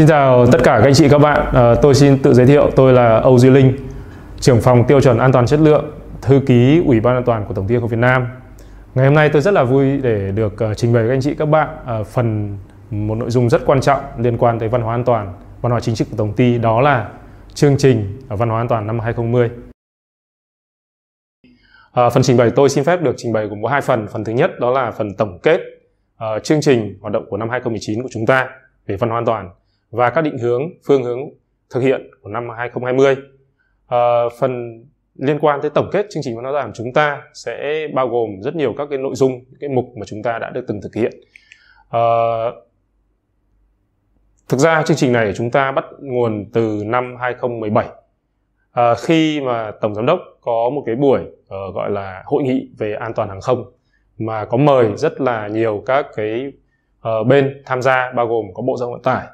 Xin chào tất cả các anh chị các bạn. À, tôi xin tự giới thiệu, tôi là Âu Duy Linh, trưởng phòng tiêu chuẩn an toàn chất lượng, thư ký Ủy ban an toàn của Tổng ty Hàng không Việt Nam. Ngày hôm nay tôi rất là vui để được uh, trình bày với các anh chị các bạn uh, phần một nội dung rất quan trọng liên quan tới văn hóa an toàn, văn hóa chính trị của tổng ty đó là chương trình văn hóa an toàn năm 2010. À, phần trình bày tôi xin phép được trình bày gồm có hai phần. Phần thứ nhất đó là phần tổng kết uh, chương trình hoạt động của năm 2019 của chúng ta về văn hóa an toàn và các định hướng, phương hướng thực hiện của năm 2020. À, ờ, phần liên quan tới tổng kết chương trình văn hóa giảm chúng ta sẽ bao gồm rất nhiều các cái nội dung, cái mục mà chúng ta đã được từng thực hiện. À, thực ra chương trình này chúng ta bắt nguồn từ năm 2017 à, ờ, khi mà tổng giám đốc có một cái buổi uh, gọi là hội nghị về an toàn hàng không mà có mời rất là nhiều các cái uh, bên tham gia bao gồm có bộ giao thông vận tải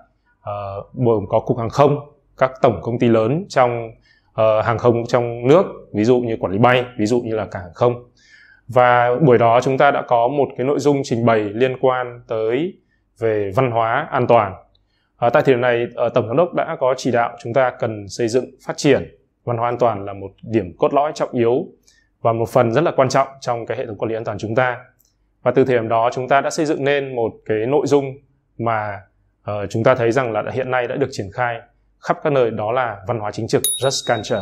Ờ, gồm có cục hàng không các tổng công ty lớn trong uh, hàng không trong nước ví dụ như quản lý bay ví dụ như là cảng hàng không. Và buổi đó chúng ta đã có một cái nội dung trình bày liên quan tới về văn hóa an toàn. À, tại thời điểm này tổng giám đốc đã có chỉ đạo chúng ta cần xây dựng phát triển văn hóa an toàn là một điểm cốt lõi trọng yếu và một phần rất là quan trọng trong cái hệ thống quản lý an toàn chúng ta. Và từ thời điểm đó chúng ta đã xây dựng nên một cái nội dung mà uh, chúng ta thấy rằng là hiện nay đã được triển khai khắp các nơi đó là văn hóa chính trực just culture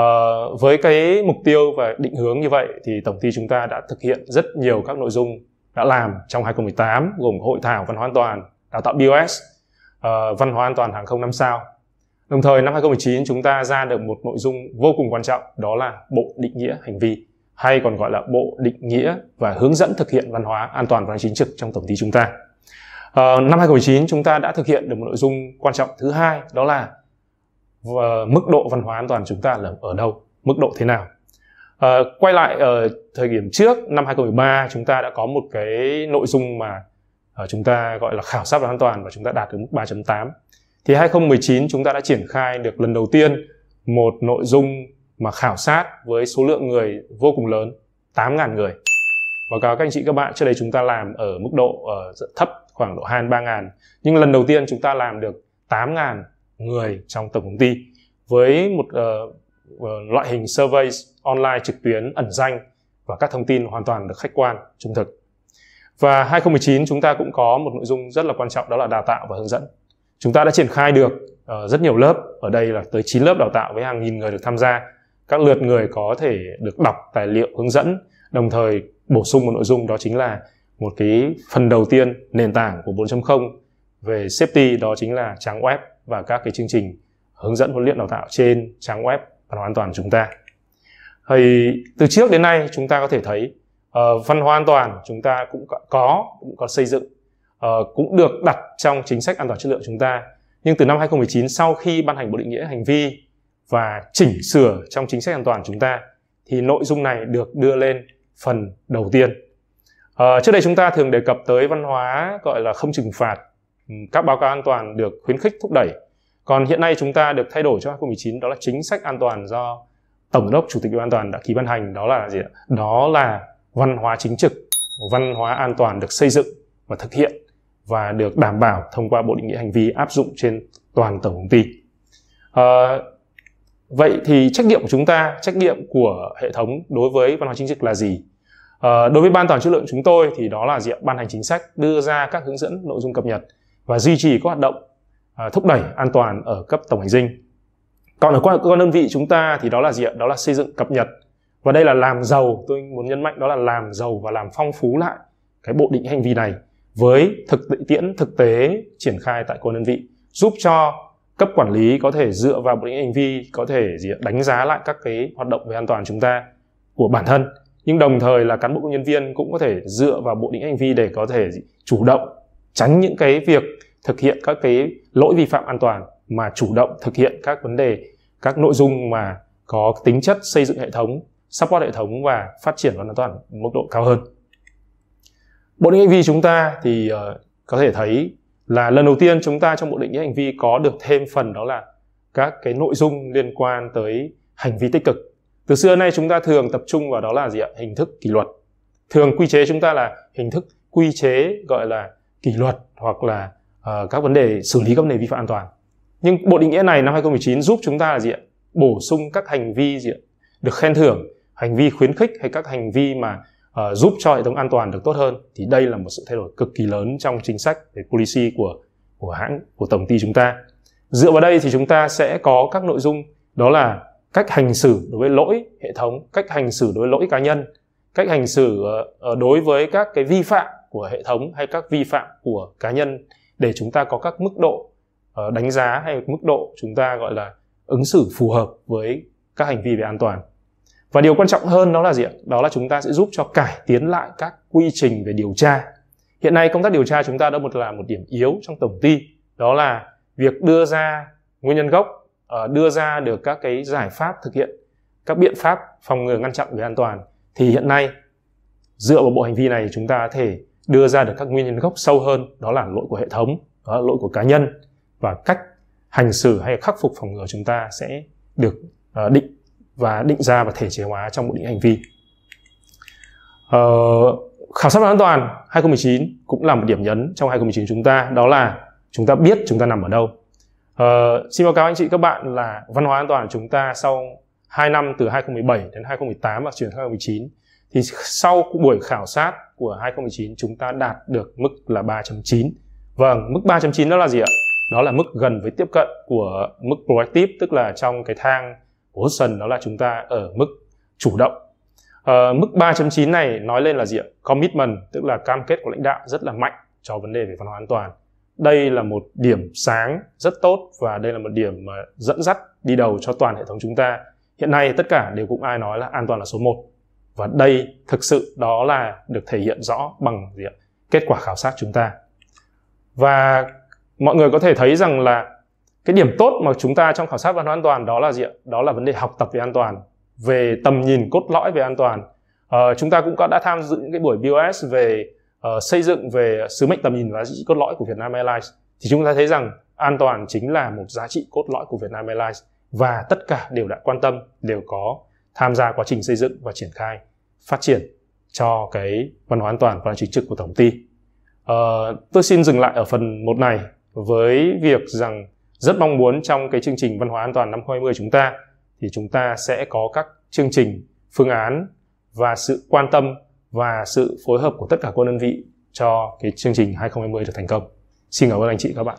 uh, với cái mục tiêu và định hướng như vậy thì tổng ty chúng ta đã thực hiện rất nhiều các nội dung đã làm trong 2018 gồm hội thảo văn hóa an toàn đào tạo BOS uh, ờ, văn hóa an toàn hàng không năm sao Đồng thời năm 2019 chúng ta ra được một nội dung vô cùng quan trọng đó là bộ định nghĩa hành vi hay còn gọi là bộ định nghĩa và hướng dẫn thực hiện văn hóa an toàn và chính trực trong tổng ty chúng ta. À, năm 2019 chúng ta đã thực hiện được một nội dung quan trọng thứ hai đó là ờ, mức độ văn hóa an toàn chúng ta là ở đâu, mức độ thế nào. À, quay lại ở thời điểm trước năm 2013 chúng ta đã có một cái nội dung mà uh, chúng ta gọi là khảo sát văn an toàn và chúng ta đạt được mức 3.8 thì 2019 chúng ta đã triển khai được lần đầu tiên một nội dung mà khảo sát với số lượng người vô cùng lớn 8.000 người. Báo cáo các anh chị các bạn trước đây chúng ta làm ở mức độ uh, thấp khoảng độ 2 3 ngàn. Nhưng lần đầu tiên chúng ta làm được 8 ngàn người trong tổng công ty với một uh, loại hình survey online trực tuyến ẩn danh và các thông tin hoàn toàn được khách quan trung thực. Và 2019 chúng ta cũng có một nội dung rất là quan trọng đó là đào tạo và hướng dẫn. Chúng ta đã triển khai được uh, rất nhiều lớp. Ở đây là tới 9 lớp đào tạo với hàng nghìn người được tham gia. Các lượt người có thể được đọc tài liệu hướng dẫn đồng thời bổ sung một nội dung đó chính là một cái phần đầu tiên nền tảng của 4.0 về safety đó chính là trang web và các cái chương trình hướng dẫn huấn luyện đào tạo trên trang web văn hóa an toàn chúng ta thì từ trước đến nay chúng ta có thể thấy uh, văn hóa an toàn chúng ta cũng có cũng có xây dựng uh, cũng được đặt trong chính sách an toàn chất lượng chúng ta. Nhưng từ năm 2019 sau khi ban hành bộ định nghĩa hành vi và chỉnh sửa trong chính sách an toàn chúng ta thì nội dung này được đưa lên phần đầu tiên. À, trước đây chúng ta thường đề cập tới văn hóa gọi là không trừng phạt, ừ, các báo cáo an toàn được khuyến khích thúc đẩy. Còn hiện nay chúng ta được thay đổi cho 2019 đó là chính sách an toàn do Tổng đốc Chủ tịch Ủy ban an toàn đã ký ban hành đó là gì ạ? Đó là văn hóa chính trực, văn hóa an toàn được xây dựng và thực hiện và được đảm bảo thông qua bộ định nghĩa hành vi áp dụng trên toàn tổng công ty. À, vậy thì trách nhiệm của chúng ta, trách nhiệm của hệ thống đối với văn hóa chính trực là gì? À, đối với ban toàn chất lượng chúng tôi thì đó là diện ban hành chính sách, đưa ra các hướng dẫn nội dung cập nhật và duy trì các hoạt động à, thúc đẩy an toàn ở cấp tổng hành dinh. Còn ở các đơn vị chúng ta thì đó là gì ạ? Đó là xây dựng cập nhật và đây là làm giàu, tôi muốn nhấn mạnh đó là làm giàu và làm phong phú lại cái bộ định hành vi này với thực tiễn thực tế triển khai tại các đơn vị giúp cho cấp quản lý có thể dựa vào bộ hành vi có thể gì đánh giá lại các cái hoạt động về an toàn chúng ta của bản thân nhưng đồng thời là cán bộ công nhân viên cũng có thể dựa vào bộ định hành vi để có thể chủ động tránh những cái việc thực hiện các cái lỗi vi phạm an toàn mà chủ động thực hiện các vấn đề các nội dung mà có tính chất xây dựng hệ thống support hệ thống và phát triển an toàn mức độ cao hơn. Bộ định hành vi chúng ta thì uh, có thể thấy là lần đầu tiên chúng ta trong bộ định nghĩa hành vi có được thêm phần đó là các cái nội dung liên quan tới hành vi tích cực từ xưa nay chúng ta thường tập trung vào đó là gì ạ? Hình thức kỷ luật. Thường quy chế chúng ta là hình thức quy chế gọi là kỷ luật hoặc là uh, các vấn đề xử lý các vấn đề vi phạm an toàn. Nhưng bộ định nghĩa này năm 2019 giúp chúng ta là gì ạ? Bổ sung các hành vi gì ạ? Được khen thưởng hành vi khuyến khích hay các hành vi mà uh, giúp cho hệ thống an toàn được tốt hơn thì đây là một sự thay đổi cực kỳ lớn trong chính sách về policy của của hãng của tổng ty chúng ta. Dựa vào đây thì chúng ta sẽ có các nội dung đó là cách hành xử đối với lỗi hệ thống, cách hành xử đối với lỗi cá nhân, cách hành xử ờ, ờ, đối với các cái vi phạm của hệ thống hay các vi phạm của cá nhân để chúng ta có các mức độ ờ, đánh giá hay mức độ chúng ta gọi là ứng xử phù hợp với các hành vi về an toàn. Và điều quan trọng hơn đó là gì ạ? Đó là chúng ta sẽ giúp cho cải tiến lại các quy trình về điều tra. Hiện nay công tác điều tra chúng ta đã một là một điểm yếu trong tổng ty, đó là việc đưa ra nguyên nhân gốc Ờ, đưa ra được các cái giải pháp thực hiện các biện pháp phòng ngừa ngăn chặn về an toàn thì hiện nay dựa vào bộ hành vi này chúng ta có thể đưa ra được các nguyên nhân gốc sâu hơn đó là lỗi của hệ thống đó là lỗi của cá nhân và cách hành xử hay khắc phục phòng ngừa chúng ta sẽ được uh, định và định ra và thể chế hóa trong bộ định hành vi. Uh, khảo sát an toàn 2019 cũng là một điểm nhấn trong 2019 chúng ta đó là chúng ta biết chúng ta nằm ở đâu uh, xin báo cáo anh chị các bạn là văn hóa an toàn chúng ta sau 2 năm từ 2017 đến 2018 và chuyển sang 2019 thì sau buổi khảo sát của 2019 chúng ta đạt được mức là 3.9. Vâng, mức 3.9 đó là gì ạ? Đó là mức gần với tiếp cận của mức proactive tức là trong cái thang của Hudson đó là chúng ta ở mức chủ động. Uh, mức 3.9 này nói lên là gì ạ? Commitment tức là cam kết của lãnh đạo rất là mạnh cho vấn đề về văn hóa an toàn. Đây là một điểm sáng rất tốt và đây là một điểm mà dẫn dắt đi đầu cho toàn hệ thống chúng ta hiện nay tất cả đều cũng ai nói là an toàn là số 1 và đây thực sự đó là được thể hiện rõ bằng gì ạ? kết quả khảo sát chúng ta và mọi người có thể thấy rằng là cái điểm tốt mà chúng ta trong khảo sát văn hóa an toàn đó là gì ạ? đó là vấn đề học tập về an toàn về tầm nhìn cốt lõi về an toàn uh, chúng ta cũng có đã tham dự những cái buổi BOS về uh, xây dựng về sứ mệnh tầm nhìn và giá trị cốt lõi của Vietnam Airlines thì chúng ta thấy rằng an toàn chính là một giá trị cốt lõi của Vietnam Airlines và tất cả đều đã quan tâm đều có tham gia quá trình xây dựng và triển khai phát triển cho cái văn hóa an toàn và chính trực của tổng ty. Uh, tôi xin dừng lại ở phần một này với việc rằng rất mong muốn trong cái chương trình văn hóa an toàn năm 2020 chúng ta thì chúng ta sẽ có các chương trình, phương án và sự quan tâm và sự phối hợp của tất cả các đơn vị cho cái chương trình 2020 được thành công. Xin cảm ơn anh chị các bạn.